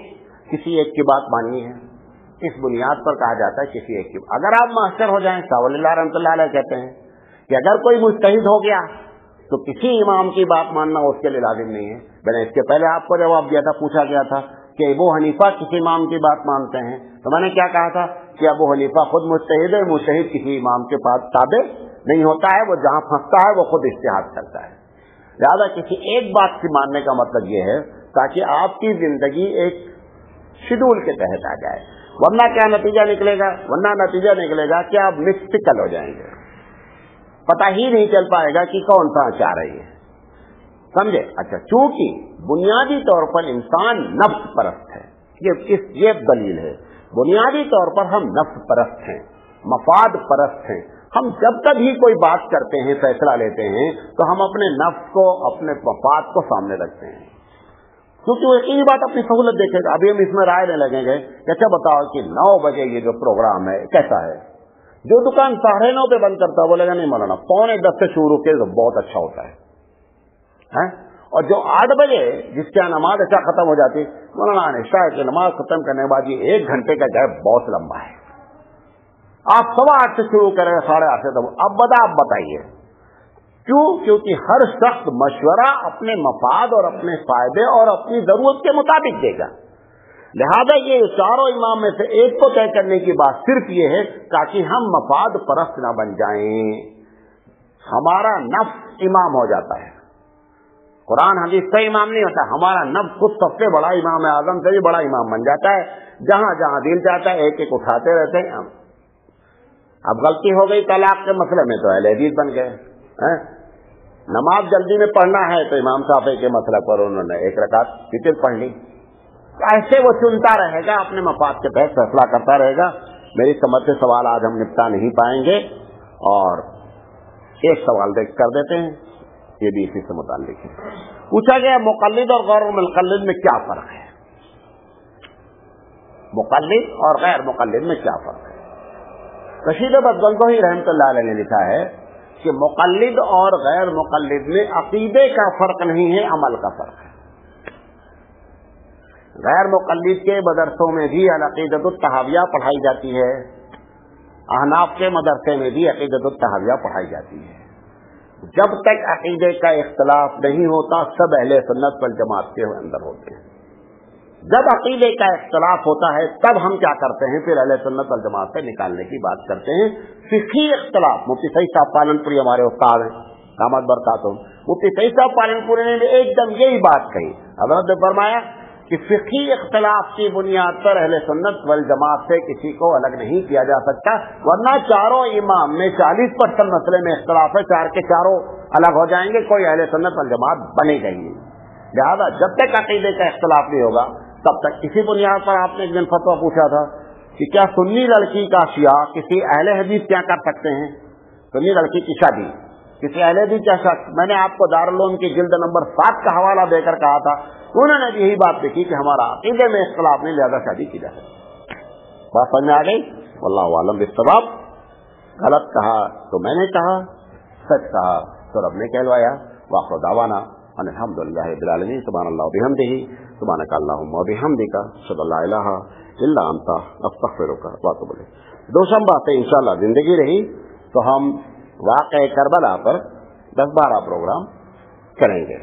किसी एक की बात माननी है। इस बुनियाद पर कहा जाता है किसी एक की अगर आप मास्टर हो जाए सावल्ला रमतल्ला कहते हैं कि अगर कोई मुस्तहिद हो गया तो किसी इमाम की बात मानना उसके लिए लाजिम नहीं है। मैंने इसके पहले आपको जवाब दिया था, पूछा गया था कि अबू हनीफा किसी इमाम की बात मानते हैं। तो मैंने क्या कहा था कि अबू हनीफा खुद मुस्तहिद है मुस्तहिद किसी इमाम के पास ताबे नहीं होता है, वो जहाँ फंसता है, वो खुद इश्तेहार करता है। लिहाजा किसी एक बात की मानने का मतलब यह है, ताकि आपकी ज़िंदगी एक शेड्यूल के तहत आ जाए। वरना क्या नतीजा निकलेगा? वरना नतीजा निकलेगा कि आप मिस्टिकल हो जाएँगे। पता ही नहीं चल पाएगा कि कौन सा चाह रही है समझे? अच्छा चूँकि बुनियादी तौर पर इंसान नफ्स परस्त है, ये इस, ये दलील है। बुनियादी तौर पर हम नफ्स परस्त हैं मफाद परस्त हैं हम जब कभी कोई बात करते हैं फैसला लेते हैं तो हम अपने नफ्स को अपने मफाद को सामने रखते हैं। क्योंकि वो एक ही बात अपनी सहूलत देखेगा। अभी हम इसमें राय लेने लगेंगे अच्छा बताओ कि नौ बजे ये जो प्रोग्राम है कैसा है? जो दुकान साढ़े नौ पे बंद करता है बोलेगा नहीं मौलाना पौने दस से शुरू के तो बहुत अच्छा होता है, है? और जो आठ बजे जिसके यहाँ नमाज़ अच्छा खत्म हो जाती मौलाना निशा की नमाज़ खत्म करने के बाद ये एक घंटे का गैप बहुत लंबा है। आप सवा आठ से शुरू करें, साढ़े आठ से तब अब बता आप बताइए। क्यों? क्योंकि हर शख्स मशवरा अपने मफाद और अपने फ़ायदे और अपनी ज़रूरत के मुताबिक देगा। लिहाजा ये चारों इमाम में से एक को तय करने की बात सिर्फ़ ये है, ताकि हम मफाद परस्त न बन जाएँ। हमारा नफ्स इमाम हो जाता है। कुरान, हदीस का इमाम नहीं होता। हमारा नफ्स खुद सबसे बड़ा इमाम है, आज़म से भी बड़ा इमाम बन जाता है। जहाँ जहाँ दिल जाता है एक एक उठाते रहते हैं। हम अब गलती हो गई तलाक के मसले में तो अहले हदीस बन गए नमाज़ जल्दी में पढ़ना है तो इमाम साफे के मसले पर उन्होंने एक रकात फ़िक्र पढ़ ली। ऐसे वो चुनता रहेगा, अपने मफाद के तहत फैसला करता रहेगा। मेरी समझ से सवाल आज हम निपटा नहीं पाएँगे और एक सवाल देख कर देते हैं, ये भी इसी से मुतालिक है। पूछा गया मुकलद और गैर मुकलद में क्या फ़र्क है? मुकलद और गैर मुकलद में क्या फ़र्क है? रशीद बदगंगोही रहमत ने लिखा है कि मुकलद और गैर मुकलद में अकीदे का फ़र्क नहीं है, अमल का फ़र्क है। गैर मुकलद के मदरसों में भी अकीदत तहाविया पढ़ाई जाती है। अहनाफ के मदरसे में भी अकीदत तहाविया पढ़ाई जाती है। जब तक अकीदे का इख्तलाफ नहीं होता, सब अहले सुन्नत पर जमात के अंदर होते हैं। जब अकीदे का इख्तलाफ होता है, तब हम क्या करते हैं? फिर अहले सुन्नत और जमात से निकालने की बात करते हैं। फिकी इख्तलाफ, मुफ्ती सही साहब पालनपुरी हमारे उस्ताद हैं कामत बरसात मुफ्ती सही साहब पालनपुरी ने एकदम यही बात कही। हज़रत फरमाया कि फिकी इख्तलाफ की बुनियाद पर अहले सुन्नत वल जमात से किसी को अलग नहीं किया जा सकता, वरना चारों इमाम में चालीस परसेंट मसले में इख्तलाफ है, चार के चारों अलग हो जाएँगे, कोई अहले सुन्नत वल जमात बनेगा ही लिहाजा जब तक अकीदे का इख्तलाफ नहीं होगा तब तक इसी बुनियाद पर आपने एक दिन फतवा पूछा था कि क्या सुन्नी लड़की का शिया किसी अहले हदीस क्या कर सकते हैं? सुन्नी लड़की की शादी। किसी अहले हदीस क्या शख्स मैंने आपको दारुलोम की जिल्द नंबर सात का हवाला देकर कहा था, उन्होंने भी यही बात देखी कि हमारा अकीदे में इख्तलाफ नहीं, लिहाजा शादी की जा सकती बात समझ आ गई? अल्लाह आलम बिस्तबाब गलत कहा तो मैंने कहा, सच कहा तो रब ने कहलवाया। वाखो दावाना। अलहमदिल्लाबिलमी सुबहान अल्लाह बिहमदिही सुबहान सदल्ला इल्ला अंता, अस्तगफिरुका बात बोले दो शम बातें इंशाल्लाह ज़िंदगी रही तो हम वाक़ करबला पर दस बारह प्रोग्राम करेंगे।